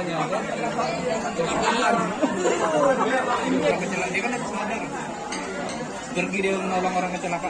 Iya. Kan pergi dia menolong orang kecelakaan.